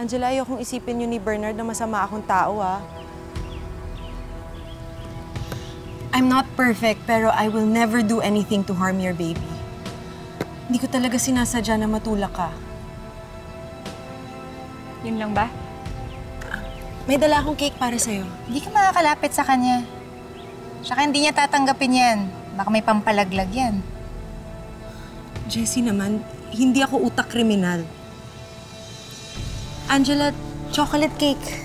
Angela, ayokong isipin yun ni Bernard na masama akong tao, ah. I'm not perfect, pero I will never do anything to harm your baby. Hindi ko talaga sinasadya na matulak ka. Yun lang ba? May dala akong cake para sa'yo. Hindi ka makakalapit sa kanya. Tsaka hindi niya tatanggapin yan. Baka may pampalaglag yan. Jessie naman, hindi ako utak kriminal. Angela, chocolate cake.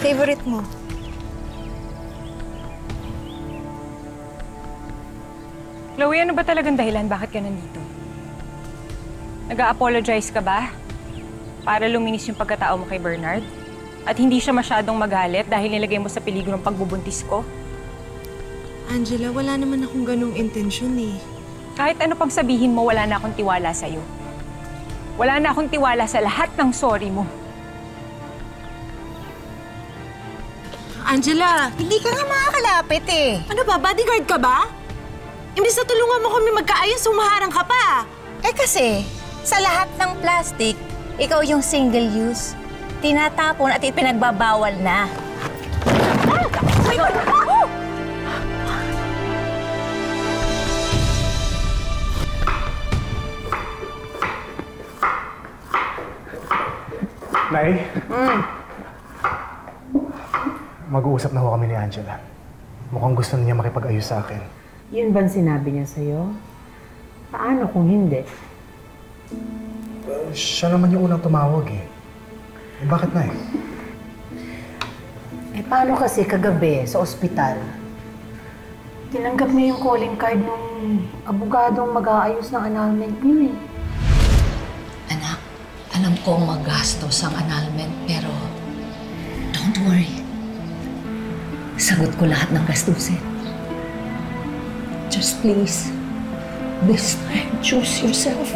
Favorite mo. Chloe, ano ba talagang dahilan bakit ka nandito? Nag-a-apologize ka ba? Para luminis yung pagkatao mo kay Bernard? At hindi siya masyadong magalit dahil nilagay mo sa peligro ng pagbubuntis ko? Angela, wala naman akong ganong intensyon eh. Kahit ano pang sabihin mo, wala na akong tiwala sa'yo. Wala na akong tiwala sa lahat ng sorry mo. Angela! Hindi ka nga makakalapit eh. Ano ba, bodyguard ka ba? Imbis na tulungan mo kami magkaayos, humaharang ka pa! Eh kasi, sa lahat ng plastic, ikaw yung single use. Tinatapon at ipinagbabawal na. Ah! Oh my God! Nay? Mag-uusap na ho kami ni Angela. Mukhang gusto niya makipag-ayos sa akin. Yun bang sinabi niya sa'yo? Paano kung hindi? Uh, siya naman yung unang tumawag eh. Eh bakit na eh? Eh paano kasi kagabi sa ospital? Tinanggap niya yung calling card nung abogadong mag-aayos ng annulment niyo eh. Alam kong magastos ang annulment, pero don't worry. Sagot ko lahat ng gastusin. Just please, this time, choose yourself.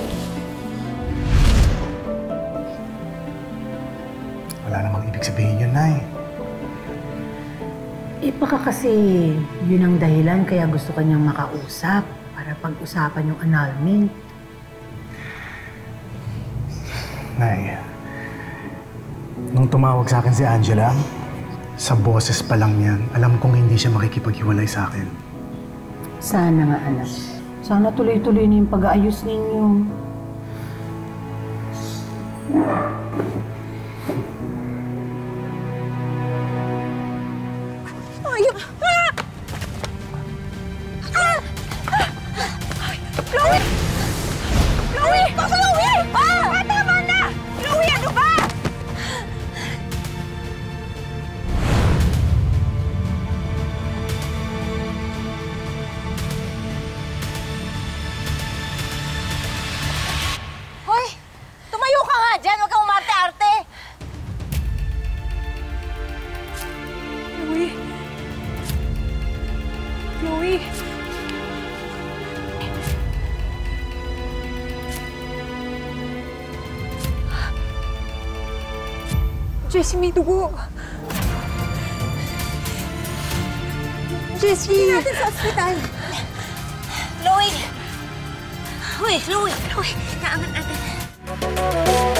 Wala namang ibig sabihin yun, Nay. Eh baka kasi yun ang dahilan kaya gusto kanyang makausap para pag-usapan yung annulment. Nay, nung tumawag sa akin si Angela, sa boses pa lang niyan, alam kong hindi siya makikipaghiwalay sa akin. Sana nga anak. Sana tuloy-tuloy na yung pag-aayos ninyo. Ayun! Chloe? Jessie, may dugo. Jessie! natin sa ospital. Chloe! Hoy, Chloe! Chloe, naangan natin.